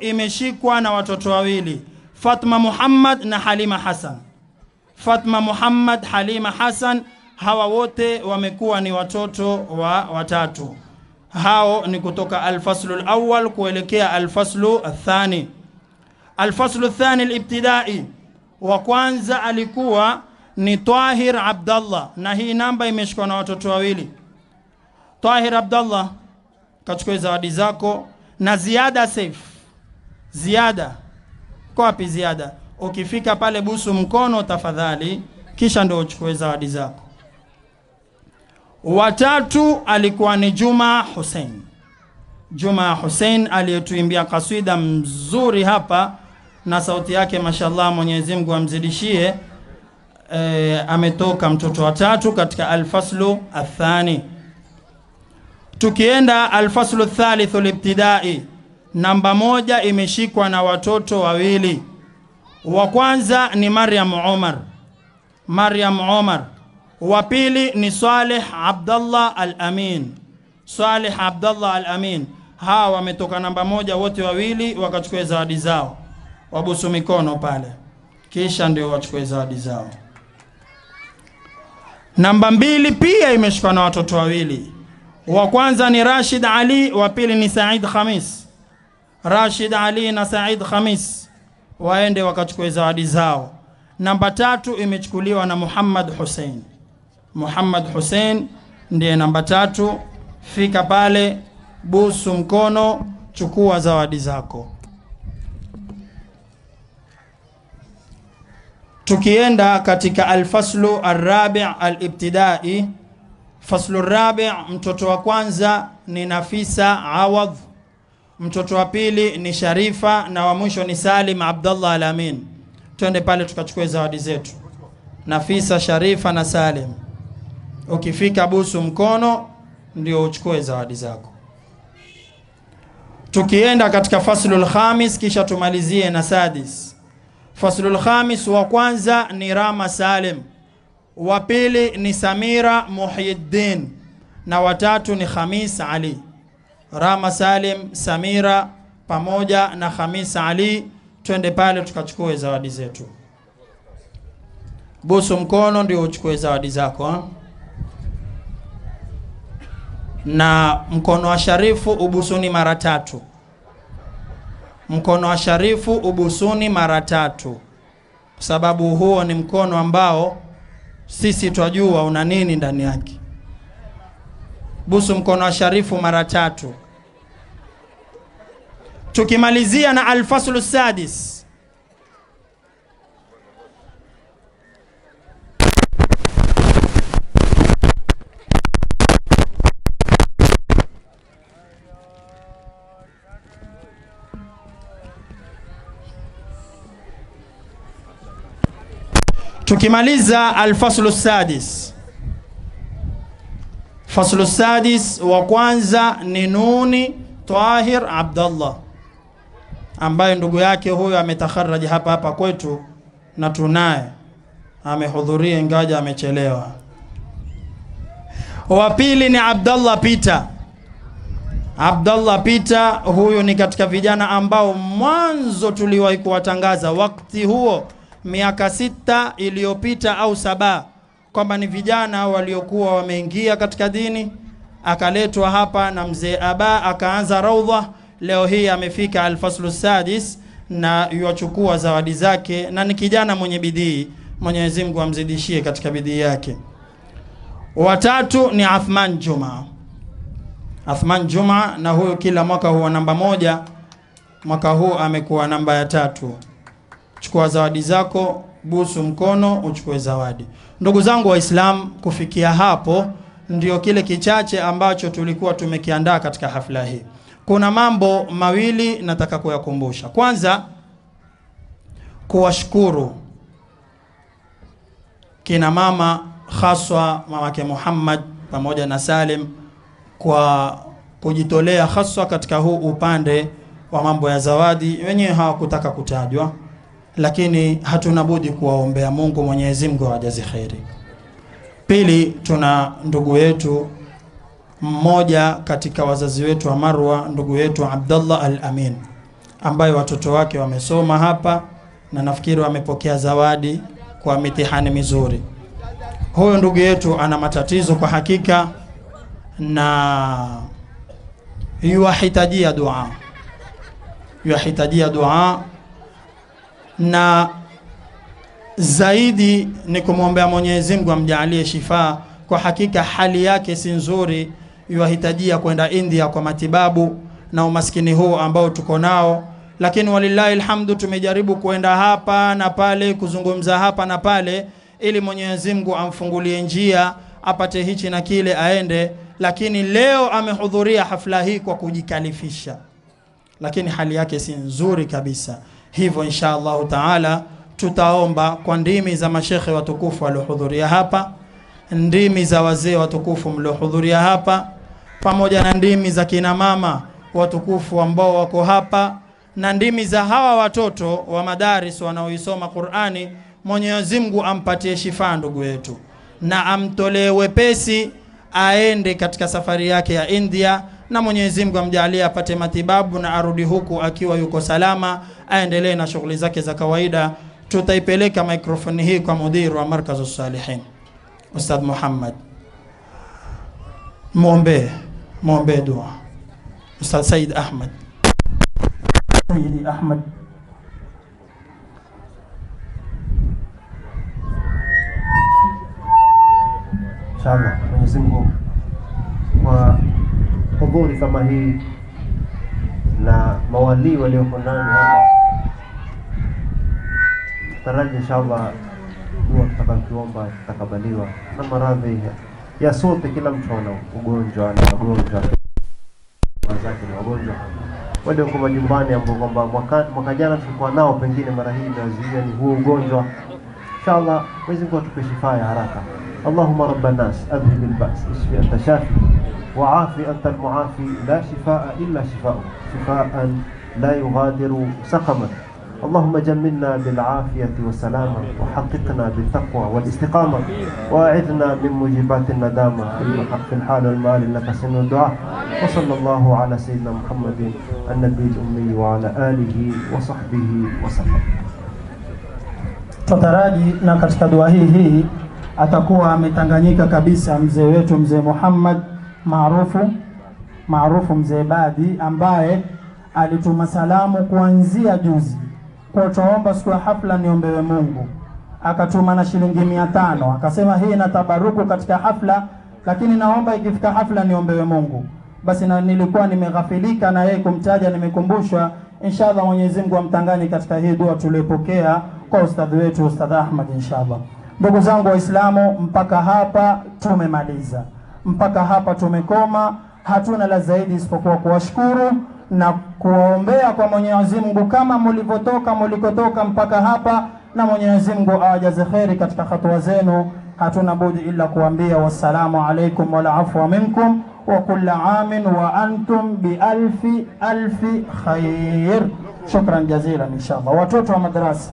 imeshikwa na watoto wawili Fatma Muhammad na Halima Hassan. Fatma Muhammad, Halima Hassan, hawa wote wamekuwa ni watoto wa watatu. Hao ni kutoka alfaslu alawwal kuelekea alfaslu athani. Alfaslu athani alibtidai, wa kwanza alikuwa ni Tahir Abdallah, na hii namba imeshikwa na watoto wawili. Tahir Abdallah, kachukua zawadi zako na ziada safe. Ziada kwa wapi? Ziada ukifika pale busu mkono tafadhali, kisha ndio uchukue zawadi zako. Watatu alikuwa ni Juma Hussein. Juma Hussein aliyetuimbia kaswida mzuri hapa na sauti yake mashallah, Mwenyezi Mungu amzidishie. E, ametoka mtoto wa tatu katika alfaslu athani. Tukienda alfaslu thalithu libtidai, namba moja imeshikwa na watoto wawili. Wa kwanza ni Maryam Omar, Maryam Omar. Wa pili ni Saleh Abdallah Al-Amin, Saleh Abdallah Al-Amin. Hawa wametoka namba moja wote wawili, wakachukua zawadi zao, wabusu mikono pale, kisha ndio wachukue zawadi zao. Namba mbili pia imeshikwa na watoto wawili. Wa kwanza ni Rashid Ali, wa pili ni Said Khamis. Rashid Ali na Said Khamis waende wakachukue zawadi zao. Namba tatu imechukuliwa na Muhammad Hussein. Muhammad Hussein ndiye namba tatu. Fika pale, busu mkono, chukua zawadi zako. Tukienda katika alfaslu arrabi alibtidai, faslu rabi, mtoto wa kwanza ni Nafisa Awadh, mtoto wa pili ni Sharifa na wa mwisho ni Salim Abdullah Alamin. Twende pale tukachukue zawadi zetu, Nafisa, Sharifa na Salim. Ukifika busu mkono ndio uchukue zawadi zako. Tukienda katika faslul khamis, kisha tumalizie na sadis. Faslul khamis, wa kwanza ni Rama Salim, wa pili ni Samira Muhyiddin na watatu ni Khamis Ali. Rama Salim, Samira pamoja na Hamisa Ali, twende pale tukachukue zawadi zetu. Busu mkono ndio uchukue zawadi zako ha? na mkono wa sharifu ubusuni mara tatu. Mkono wa sharifu ubusuni mara tatu, kwa sababu huo ni mkono ambao sisi twajua una nini ndani yake. Busu mkono wa sharifu mara tatu. Tukimalizia na alfaslu sadis, tukimaliza alfaslu sadis faslu sadis wa kwanza ni Nuni Tahir Abdallah ambaye ndugu yake huyo ametakharaji hapa hapa kwetu na tunaye amehudhuria ingawaja amechelewa. Wa pili ni Abdallah Peter. Abdallah Peter huyu ni katika vijana ambao mwanzo tuliwahi kuwatangaza wakati huo miaka sita iliyopita au saba kwamba ni vijana waliokuwa wameingia katika dini, akaletwa hapa na mzee Aba akaanza raudha. Leo hii amefika alfaslu sadis na yuachukua zawadi zake, na ni kijana mwenye bidii. Mwenyezi Mungu amzidishie katika bidii yake. Watatu ni Athman Juma. Athman Juma, na huyu kila mwaka huwa namba moja, mwaka huu amekuwa namba ya tatu. Chukua zawadi zako, busu mkono, uchukue zawadi. Ndugu zangu Waislamu, kufikia hapo ndio kile kichache ambacho tulikuwa tumekiandaa katika hafla hii. Kuna mambo mawili nataka kuyakumbusha. Kwanza, kuwashukuru kina mama, haswa mamake Muhammad pamoja na Salim kwa kujitolea haswa katika huu upande wa mambo ya zawadi. Wenyewe hawakutaka kutajwa lakini hatuna budi kuwaombea Mungu Mwenyezi Mungu awajaze kheri. Pili, tuna ndugu yetu mmoja katika wazazi wetu wa Marwa, ndugu yetu Abdallah Al-Amin ambaye watoto wake wamesoma hapa na nafikiri wamepokea zawadi kwa mitihani mizuri. Huyo ndugu yetu ana matatizo kwa hakika na yuwahitajia dua, yuwahitajia dua na zaidi ni kumwombea Mwenyezi Mungu amjalie shifaa. Kwa hakika hali yake si nzuri, yuwahitajia kwenda India kwa matibabu na umaskini huu ambao tuko nao, lakini walillahi alhamdu, tumejaribu kwenda hapa na pale, kuzungumza hapa na pale, ili Mwenyezi Mungu amfungulie njia apate hichi na kile aende, lakini leo amehudhuria hafla hii kwa kujikalifisha, lakini hali yake si nzuri kabisa. Hivyo insha Allahu taala tutaomba kwa ndimi za mashekhe watukufu waliohudhuria hapa, ndimi za wazee watukufu mliohudhuria hapa, pamoja na ndimi za kina mama watukufu ambao wako hapa na ndimi za hawa watoto wa madaris wanaoisoma Qur'ani. Mwenyezi Mungu ampatie shifa ndugu yetu na amtolee wepesi aende katika safari yake ya India, na Mwenyezi Mungu amjalie apate matibabu na arudi huku akiwa yuko salama, aendelee na shughuli zake za kawaida. Tutaipeleka mikrofoni hii kwa mudiri wa Markazu Salihin Ustadh Muhammad, muombe muombe dua. Ustadh Said Ahmad. Saidi Ahmad. Inshallah Mwenyezi Mungu kwa hudhuri kama hii na mawalii walioko ndani hapa, taraji inshallah dua tutakayokiomba tutakabaliwa, na maradhi ya sote, kila mtu ana ugonjwa na magonjwa. Wazake ni wagonjwa. Walioko majumbani, ambao kwamba mwaka, jana tulikuwa nao, pengine mara hii inazuia ni huo ugonjwa. Inshallah Mwenyezi Mungu atupe shifaa ya haraka. Allahumma rabban nas adhhib al-ba's ishfi anta shafi afi anta al-muafi la shifaa illa shifaa'uk shifaan la yughadiru saqaman اللهم جملنا بالعافية والسلامة وحققنا بالتقوى والاستقامة وأعذنا من موجبات الندامة في الحال والمال إنك سميع الدعاء. وصلى الله على سيدنا محمد النبي الأمي وعلى آله وصحبه وسلم. Tutaraji na katika dua hii hii atakuwa ametanganyika kabisa mzee wetu mzee Muhammad maarufu maarufu mzee Badi ambaye alituma salamu kuanzia juzi kwa tuomba siku ya hafla niombewe Mungu, akatuma na shilingi mia tano akasema hii na tabaruku katika hafla, lakini naomba ikifika hafla niombewe Mungu. Basi na nilikuwa nimeghafilika na yeye kumtaja, nimekumbushwa. Inshallah Mwenyezi Mungu amtangani katika hii dua tuliopokea kwa ustadhi wetu Ustadh Ahmad inshallah. Ndugu zangu Waislamu, mpaka hapa tumemaliza, mpaka hapa tumekoma. Hatuna la zaidi isipokuwa kuwashukuru na kuwaombea kwa Mwenyezi Mungu kama mlivyotoka mlikotoka mpaka hapa, na Mwenyezi Mungu awajaze kheri katika hatua zenu. Hatuna budi ila kuambia wassalamu alaikum wal afwa minkum wa kulla amin wa antum bi alfi alfi khair. Shukran jazilan inshallah, watoto wa madrasa